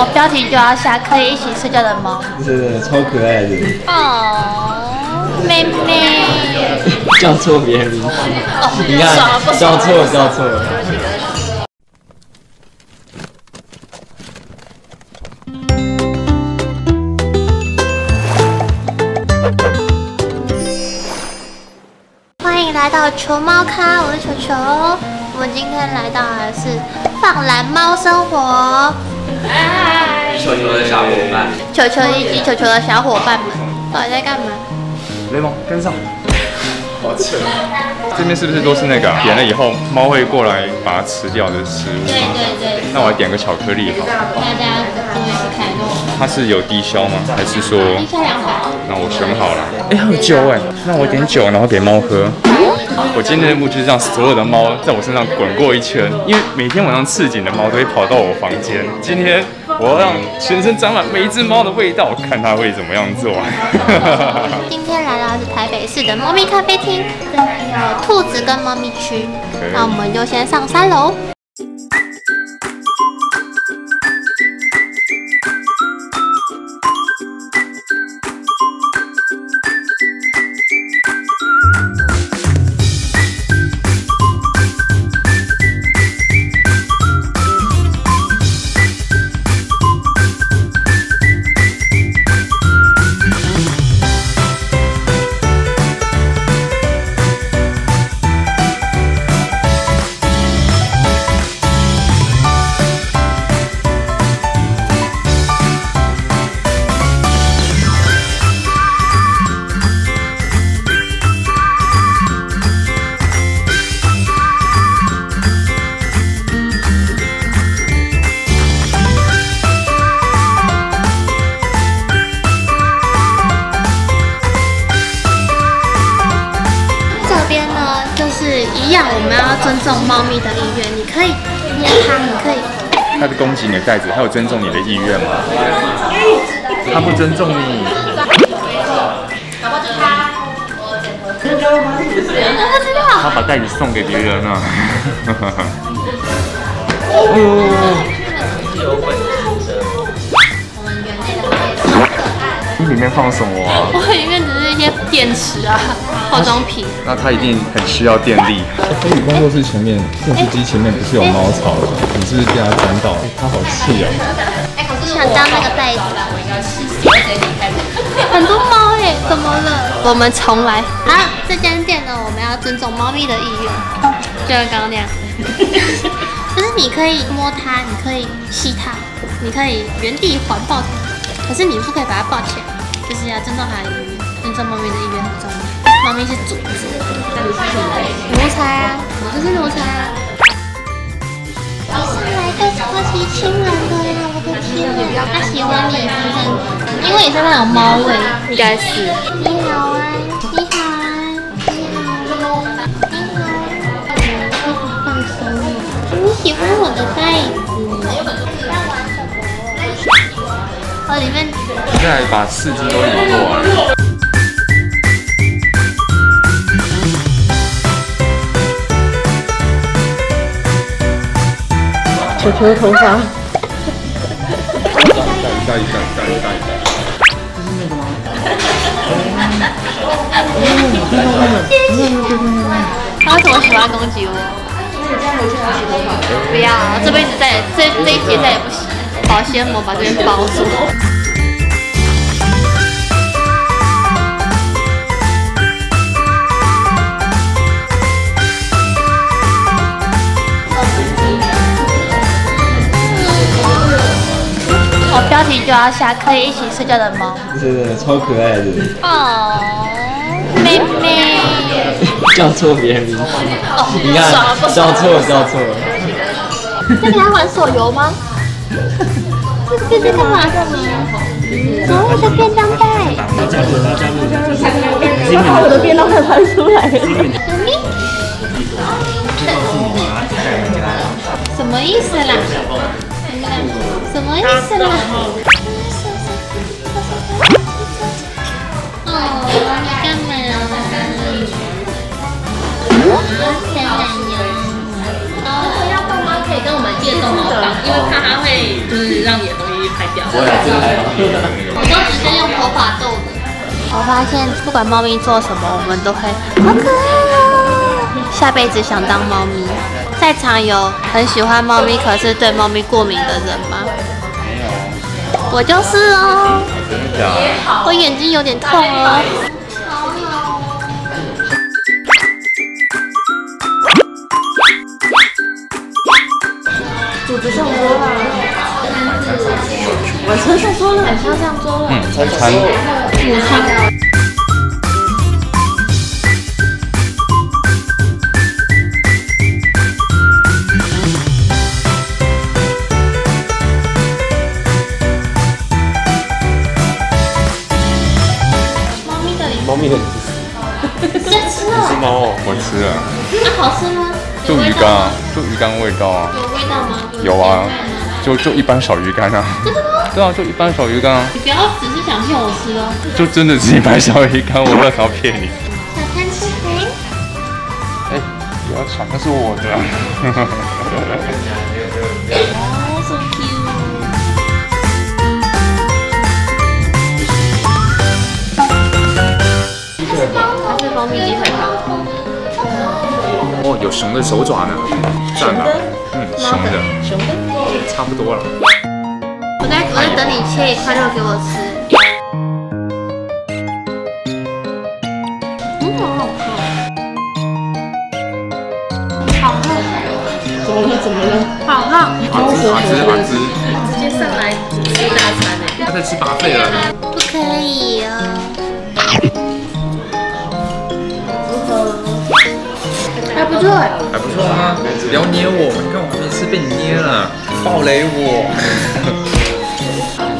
我标题就要下可以一起睡觉的猫。对对对，超可爱的。哦，妹妹。叫错别人名字。哦，你看，叫错了，叫错了。欢迎来到球猫咖，我是球球。我们今天来到的是放蓝猫生活。球球的小伙伴，球球以及球球的小伙伴们，到底在干嘛？雷蒙跟上。好扯。这边是不是都是那个点了以后猫会过来把它吃掉的食物？对对对。那我来点个巧克力好。大家注意看。它是有低消吗？还是说？低消两百。那我选好了。哎，还有酒哎，那我点酒，然后给猫喝。我今天的任务就是让所有的猫在我身上滚过一圈，因为每天晚上刺颈的猫都会跑到我房间。今天我要让全身沾满每一只猫的味道，看它会怎么样做。今天来到是台北市的猫咪咖啡厅，有兔子跟猫咪区。那我们就先上三楼。重猫咪的意愿。你可以捏它，你可以。它是攻击你的袋子，它有尊重你的意愿吗？它不尊重你。他把袋子送给别人了。里面放什么啊？我里面只是一些电池啊，化妆品。那它一定很需要电力。飞宇工作室前面电视机前面不是有猫草吗？你是不是被它沾到？它好气哦。想当那个袋子，我应该是很多猫哎，怎么了？我们重来。好，这间店呢，我们要尊重猫咪的意愿，就像刚刚那样。就是你可以摸它，你可以吸它，你可以原地环抱它，可是你不可以把它抱起来。就是要尊重它的意愿，尊重猫咪的一边很重要。猫咪是主子，奴才啊，我就是奴才啊。你是来个超级亲人的呀，我的天啊！他喜欢你，因为你身上有猫味，应该是。你好啊，你好啊，你好啊，你好。好放松哦，你喜欢我的袋子。哦，里面。现在把四只都引过来。球球的头发。下一下一下一下一下。这是那个吗？他为什么喜欢攻击我？不要，这辈子再这这一节再也不洗。保鲜膜把这边包住。就要下可以一起睡觉的猫。真的，超可爱的。哦，妹妹。叫错别人名字。哦，你看，叫错了，叫错。了。在跟他玩手游吗？这是干嘛？的吗？所谓的便当袋。把我的便当袋翻出来。什么意思啦？什么意思啦？哦，你干嘛呀？天哪呀！哦，要动猫？可以跟我们借动毛棒，因为怕它会就是让你的东西。拍掉。我都直接用头发逗的。我发现不管猫咪做什么，我们都会好可爱哦。下辈子想当猫咪。在场有很喜欢猫咪，可是对猫咪过敏的人吗？我就是哦。我眼睛有点痛哦。组织上桌了，晚餐上桌了，晚餐上桌了。嗯，午餐。咪的零猫咪很食，在吃是了。猫哦，我吃了，那好吃吗？就鱼干啊，就鱼干味道啊，有味道吗？有啊，就就一般小鱼干啊。真的吗？对啊，就一般小鱼干啊，你不要只是想骗我吃哦。就真的是一般小鱼干，我为什么要骗你？小贪吃鬼。哎，不要抢，那是我的。蜂蜜鸡腿堡。哦，有熊的手爪呢，赞了！嗯，熊的，熊的，差不多了。我在我在等你切一块肉给我吃。嗯，好好吃。好热，怎么了？怎么了？好热，阿芝阿芝阿芝，直接上来吃大餐哎！他在吃八费了。不错哎，还不错啊，不要捏我，你看我还没吃被你捏了，暴雷我。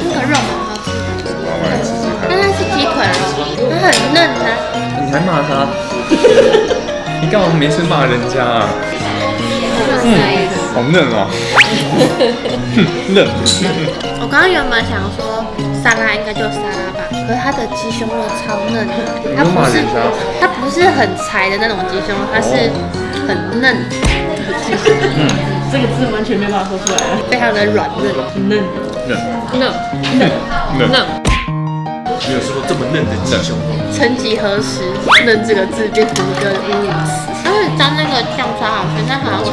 那个肉蛮好吃的，我要来吃吃看。但它是鸡腿肉，它很嫩啊、你还骂他？你干嘛没事骂人家啊？好嫩哦，嫩。我刚刚原本想说沙拉应该就沙拉吧，可是它的鸡胸肉超嫩的，它不是它不是很柴的那种鸡胸肉，它是很嫩，这个字完全没办法说出来了，非常的软嫩。嫩。嫩。嫩。嫩。嫩。没有吃过这么嫩的鸡胸肉。曾几何时，嫩这个字变成一个英语词。它会沾那个酱超好吃，但好像是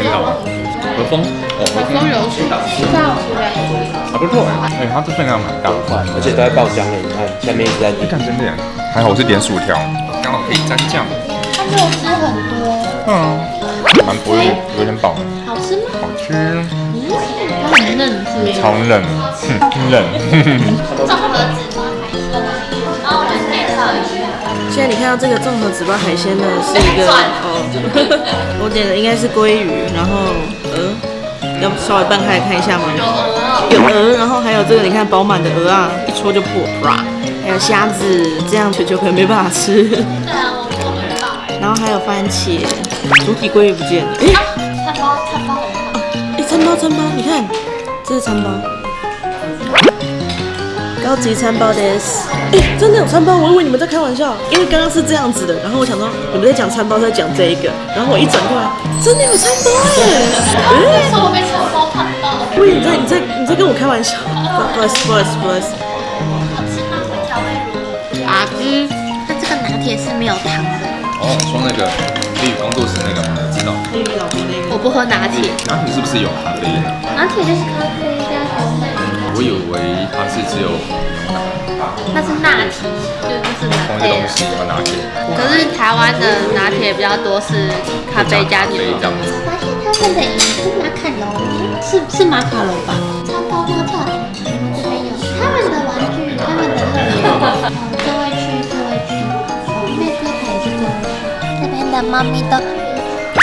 和风哦，和风油脂，超好吃的。还不错哎，哎，它这分量蛮大。而且都在爆浆了，你看下面一直在滴。看真的，还好我是点薯条，刚好可以沾酱。它肉汁很多，嗯，蛮薄有有点饱，好吃吗？好吃，嗯，它很嫩，是不是？超嫩，哼嫩。综合子包海鲜，然后我们介绍一下。现在你看到这个综合紫巴海鲜呢，是一个哦，我点的应该是鲑鱼，然后鹅，要稍微拌开来看一下吗？有鹅，然后还有这个你看饱满的鹅啊，一戳就破，啪！还有虾子，这样球球可能没办法吃。对啊，我我很棒。然后还有番茄，主体鲑鱼不见了。哎啊，餐包餐包很棒。哎，餐包餐包，你看，这是餐包，高级餐包的。哎，真的有餐包，我以为你们在开玩笑，因为刚刚是这样子的，然后我想说你们在讲餐包，在讲这一个，然后我一转过来，真的有餐包哎！说我被餐包看到了。喂，你在你在你在跟我开玩笑？不好意思不好意思不好意思，好吃吗？这个调味乳。啊嗯，它这个拿铁是没有糖的。哦，说那个绿工作室那个，我知道。利宇老公那个我不喝拿铁，拿铁是不是有咖啡因啊？拿铁就是咖啡加牛奶，我以为它是只有它是拿铁，就是拿铁同一个东。西和拿铁。可是台湾的拿铁比较多是咖啡加牛奶。发现他们的饮是马卡龙，是是马卡龙吧？餐包那个特点，这边有他们的玩具，他们的乐园。座位区，座位区，那歌台也是座位区。这边的猫咪都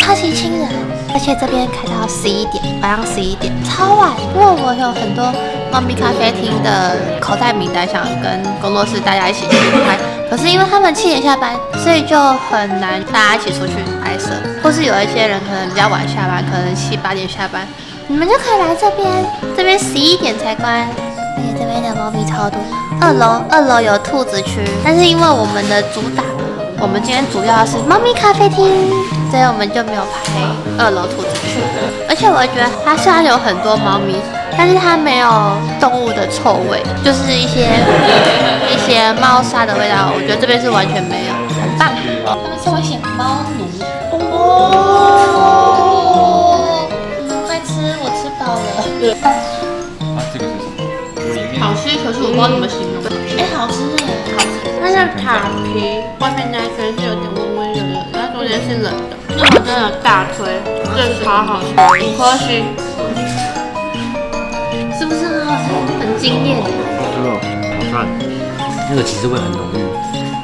超级亲人，而且这边开到十一点，晚上十一点，超晚。因为我有很多猫咪咖啡厅的口袋名单，想跟工作室大家一起去拍，可是因为他们七点下班，所以就很难大家一起出去拍摄，或是有一些人可能比较晚下班，可能七八点下班，你们就可以来这边，这边十一点才关。而且这边的猫咪超多，二楼二楼有兔子区，但是因为我们的主打，我们今天主要是猫咪咖啡厅，所以我们就没有拍二楼兔子区。而且我觉得它虽然有很多猫咪，但是它没有动物的臭味，就是一些 一些猫砂的味道。我觉得这边是完全没有，很棒。他们是会写猫奴哦，快吃，我吃饱了。啊，这个是什么？好吃，可是我不知道怎么形容。哎，好吃哎，好吃。它是塔皮外面那一圈是有点温温热热的，它中间是冷的。这我真的大推，这个超好吃，五颗星。惊艳。真的好看，那个其实会很浓郁，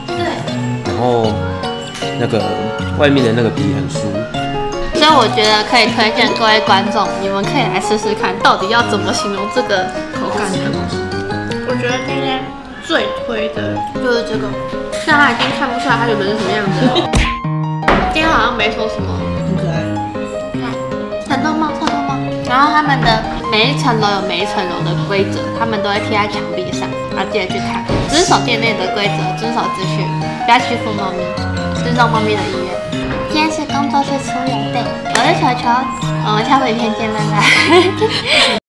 对。然后那个外面的那个皮很酥，所以我觉得可以推荐各位观众，你们可以来试试看，到底要怎么形容这个口感的。我觉得今天最推的就是这个，现在已经看不出来它原本是什么样子了。今天好像没说什么，很可爱。很多吗，臭臭猫。然后他们的每一层楼有每一层楼的规则，他们都会贴在墙壁上，要记得去看，遵守店内的规则，遵守秩序，不要欺负猫咪，尊重猫咪的意愿。今天是工作室出游队，我是球球，我们下回影片见，拜拜。